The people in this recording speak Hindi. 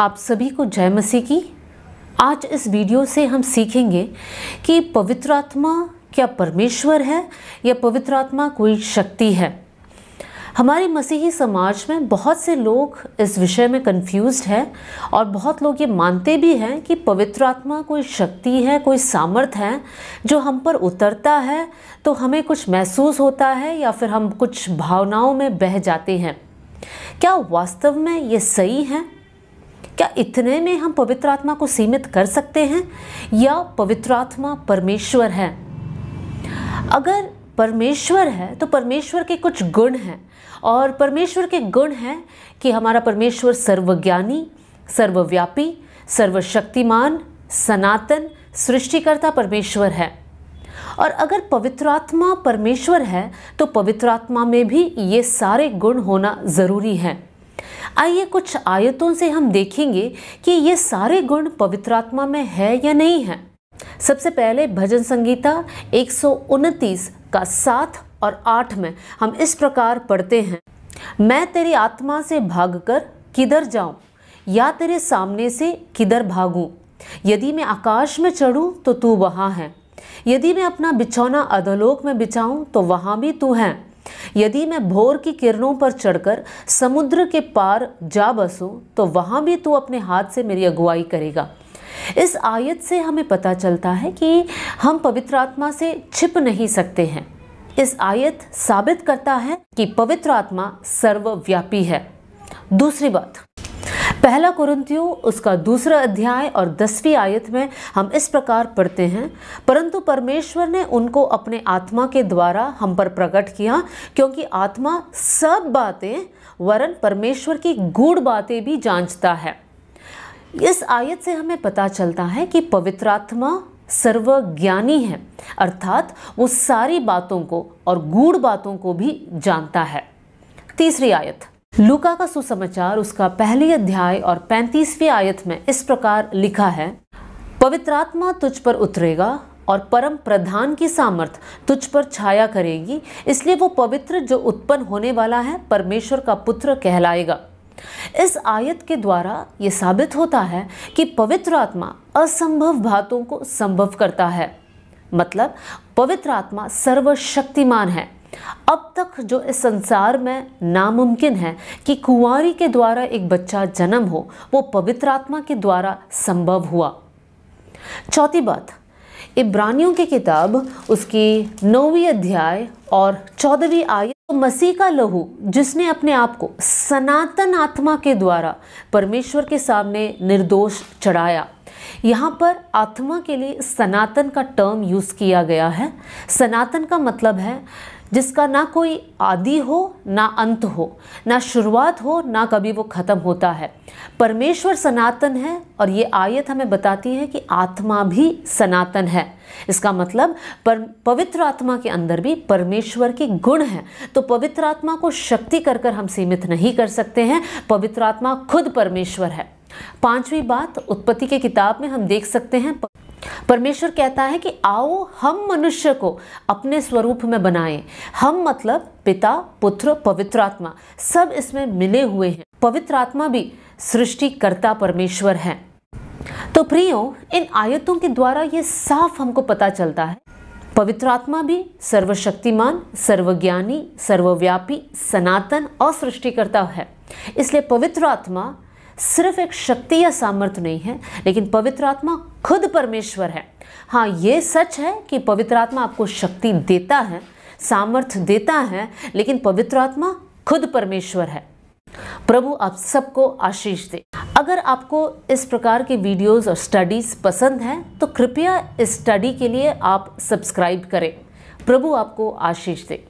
आप सभी को जय मसीह की। आज इस वीडियो से हम सीखेंगे कि पवित्र आत्मा क्या परमेश्वर है या पवित्र आत्मा कोई शक्ति है। हमारे मसीही समाज में बहुत से लोग इस विषय में कंफ्यूज्ड है और बहुत लोग ये मानते भी हैं कि पवित्र आत्मा कोई शक्ति है, कोई सामर्थ है जो हम पर उतरता है तो हमें कुछ महसूस होता है या फिर हम कुछ भावनाओं में बह जाते हैं। क्या वास्तव में ये सही है? क्या इतने में हम पवित्र आत्मा को सीमित कर सकते हैं? या पवित्र आत्मा परमेश्वर है? अगर परमेश्वर है तो परमेश्वर के कुछ गुण हैं। और परमेश्वर के गुण हैं कि हमारा परमेश्वर सर्वज्ञानी, सर्वव्यापी, सर्वशक्तिमान, सनातन, सृष्टिकर्ता परमेश्वर है। और अगर पवित्र आत्मा परमेश्वर है तो पवित्र आत्मा में भी ये सारे गुण होना ज़रूरी है। आइए कुछ आयतों से हम देखेंगे कि ये सारे गुण पवित्र आत्मा में है या नहीं है। सबसे पहले भजन संगीता एक सौ उनतीस का सात और आठ में हम इस प्रकार पढ़ते हैं। मैं तेरी आत्मा से भागकर किधर जाऊँ? या तेरे सामने से किधर भागूं? यदि मैं आकाश में चढ़ूं तो तू वहाँ है। यदि मैं अपना बिछौना अधोलोक में बिछाऊं तो वहाँ भी तू है। यदि मैं भोर की किरणों पर चढ़कर समुद्र के पार जा बसूं तो वहाँ भी तू अपने हाथ से मेरी अगुवाई करेगा। इस आयत से हमें पता चलता है कि हम पवित्र आत्मा से छिप नहीं सकते हैं। इस आयत साबित करता है कि पवित्र आत्मा सर्वव्यापी है। दूसरी बात पहला कुरंतियों उसका दूसरा अध्याय और दसवीं आयत में हम इस प्रकार पढ़ते हैं, परंतु परमेश्वर ने उनको अपने आत्मा के द्वारा हम पर प्रकट किया, क्योंकि आत्मा सब बातें, वरन परमेश्वर की गूढ़ बातें भी जांचता है। इस आयत से हमें पता चलता है कि पवित्र आत्मा सर्वज्ञानी है, अर्थात वो सारी बातों को और गूढ़ बातों को भी जानता है। तीसरी आयत लूका का सुसमाचार उसका पहली अध्याय और पैंतीसवीं आयत में इस प्रकार लिखा है, पवित्र आत्मा तुझ पर उतरेगा और परम प्रधान की सामर्थ तुझ पर छाया करेगी, इसलिए वो पवित्र जो उत्पन्न होने वाला है परमेश्वर का पुत्र कहलाएगा। इस आयत के द्वारा ये साबित होता है कि पवित्र आत्मा असंभव बातों को संभव करता है। मतलब पवित्र आत्मा सर्वशक्तिमान है। अब तक जो इस संसार में नामुमकिन है कि कुंवारी के द्वारा एक बच्चा जन्म हो, वो पवित्र आत्मा के द्वारा संभव हुआ। चौथी बात, इब्रानियों की किताब, उसकी नौवीं अध्याय और चौदहवीं आयत तो मसीह का लहू, जिसने अपने आप को सनातन आत्मा के द्वारा परमेश्वर के सामने निर्दोष चढ़ाया। यहाँ पर आत्मा के लिए सनातन का टर्म यूज़ किया गया है। सनातन का मतलब है जिसका ना कोई आदि हो, ना अंत हो, ना शुरुआत हो, ना कभी वो ख़त्म होता है। परमेश्वर सनातन है और ये आयत हमें बताती है कि आत्मा भी सनातन है। इसका मतलब पर, पवित्र आत्मा के अंदर भी परमेश्वर के गुण हैं। तो पवित्र आत्मा को शक्ति कर कर हम सीमित नहीं कर सकते हैं। पवित्र आत्मा खुद परमेश्वर है। पांचवी बात, उत्पत्ति के किताब में हम देख सकते हैं परमेश्वर कहता है कि आओ, हम मनुष्य को अपने स्वरूप में बनाएँ। हम मतलब पिता, पुत्र, पवित्र आत्मा, सब इसमें मिले हुए हैं। पवित्र आत्मा भी सृष्टिकर्ता परमेश्वर है। तो प्रियो, इन आयतों के द्वारा ये साफ़ हमको पता चलता है। पवित्र आत्मा भी सर्वशक्तिमान, सर्वज्ञानी, सर्वव्यापी, सनातन और सृष्टिकर्ता है। इसलिए पवित्र आत्मा सिर्फ़ एक शक्ति या सामर्थ्य नहीं है, लेकिन पवित्र आत्मा खुद परमेश्वर है। हाँ ये सच है कि पवित्र आत्मा आपको शक्ति देता है, सामर्थ्य देता है, लेकिन पवित्र आत्मा खुद परमेश्वर है। प्रभु आप सबको आशीष दे। अगर आपको इस प्रकार के वीडियोस और स्टडीज़ पसंद हैं तो कृपया इस स्टडी के लिए आप सब्सक्राइब करें। प्रभु आपको आशीष दे।